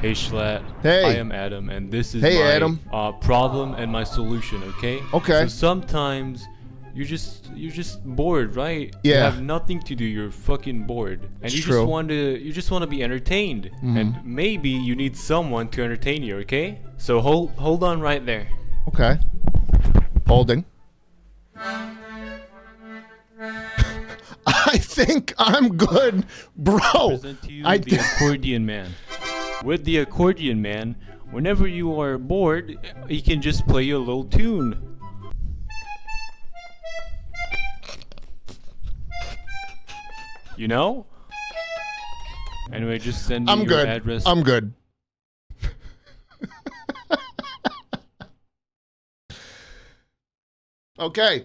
Hey Schlatt. Hey. I am Adam, and this is Hey, my Adam. Uh, problem and my solution. Okay. Okay. So sometimes you're just you're just bored, right? Yeah. You have nothing to do. You're fucking bored, and It's you true. Just want to you just want to be entertained, and maybe you need someone to entertain you. Okay. So hold hold on right there. Okay. Holding. I think I'm good, bro. present to you I the accordion man. With the accordion man, whenever you are bored, he can just play you a little tune. You know? Anyway, just send me I'm your good. address. I'm good. okay.